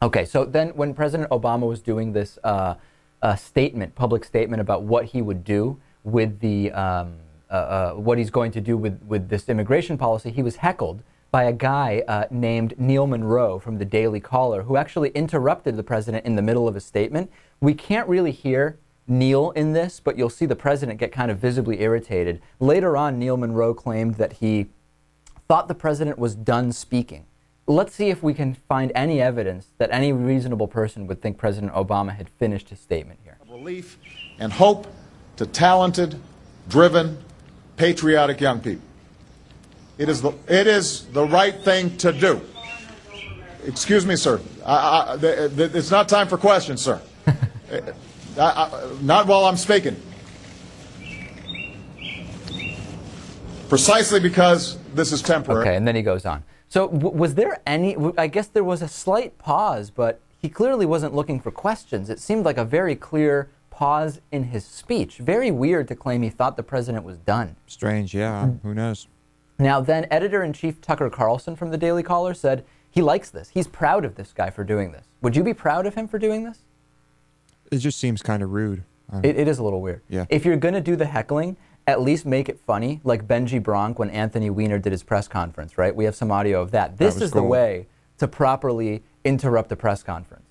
Okay, so then when President Obama was doing this uh, uh, statement, public statement about what he would do with the um, uh, uh, what he's going to do with with this immigration policy, he was heckled by a guy uh, named Neil Munro from the Daily Caller, who actually interrupted the president in the middle of a statement. We can't really hear Neil in this, but you'll see the president get kind of visibly irritated. Later on, Neil Munro claimed that he thought the president was done speaking. Let's see if we can find any evidence that any reasonable person would think President Obama had finished his statement here. Relief and hope to talented, driven, patriotic young people. It is the, it is the right thing to do. Excuse me, sir. I, I, it's not time for questions, sir. I, not while I'm speaking. Precisely because this is temporary. Okay, and then he goes on. So, w- was there any? w- I guess there was a slight pause, but he clearly wasn't looking for questions. It seemed like a very clear pause in his speech. Very weird to claim he thought the president was done. Strange, yeah. Mm-hmm. Who knows? Now, then, editor in chief Tucker Carlson from the Daily Caller said he likes this. He's proud of this guy for doing this. Would you be proud of him for doing this? It just seems kind of rude. It, it is a little weird. Yeah. If you're going to do the heckling, at least make it funny, like Benjy Bronk when Anthony Weiner did his press conference, right? We have some audio of that. This was is the way to properly interrupt a press conference.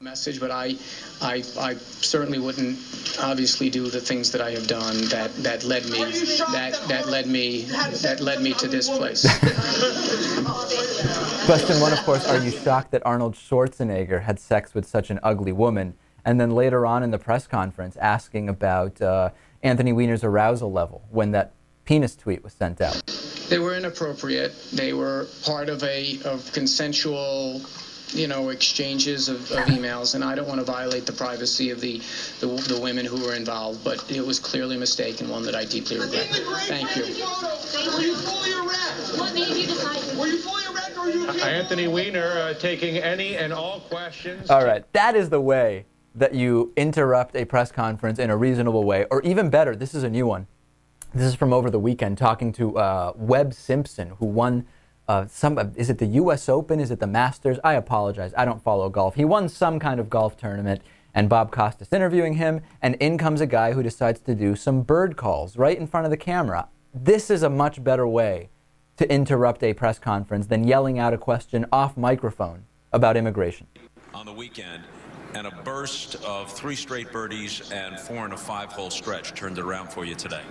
message, but I, I, I certainly wouldn't obviously do the things that I have done that, that led me, that, that led me, that led me to this place. Question one, of course, are you shocked that Arnold Schwarzenegger had sex with such an ugly woman? And then later on in the press conference, asking about uh, Anthony Weiner's arousal level when that penis tweet was sent out. They were inappropriate. They were part of a, of consensual, you know, exchanges of, of emails, and I don't want to violate the privacy of the, the, the women who were involved, but it was clearly a mistake and one that I deeply regret. Thank you. Were you fully erect? What made you decide? Were you fully erect or you? Anthony Weiner uh, taking any and all questions. All right, that is the way that you interrupt a press conference in a reasonable way, or even better, this is a new one. This is from over the weekend, talking to uh, Webb Simpson, who won uh, some. Is it the U.S. Open? Is it the Masters? I apologize. I don't follow golf. He won some kind of golf tournament, and Bob Costas interviewing him, and in comes a guy who decides to do some bird calls right in front of the camera. This is a much better way to interrupt a press conference than yelling out a question off microphone about immigration. on the weekend, and a burst of three straight birdies and four in a five-hole stretch turned it around for you today.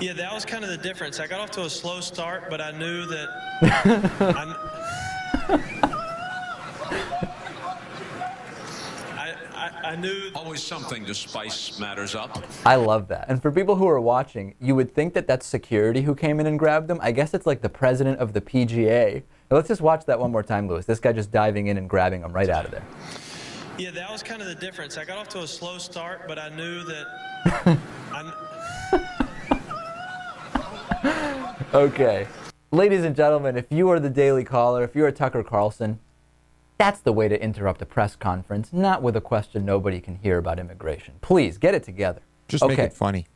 Yeah, that was kind of the difference. I got off to a slow start, but I knew that. I, I, I knew. Always something to spice matters up. I love that. And for people who are watching, you would think that that's security who came in and grabbed them. I guess it's like the president of the PGA. Now, let's just watch that one more time, Lewis. This guy just diving in and grabbing them right out of there. Yeah, that was kind of the difference. I got off to a slow start, but I knew that. I, Okay. Ladies and gentlemen, if you are the Daily Caller, if you are Tucker Carlson, that's the way to interrupt a press conference, not with a question nobody can hear about immigration. Please get it together. Just okay. make it funny.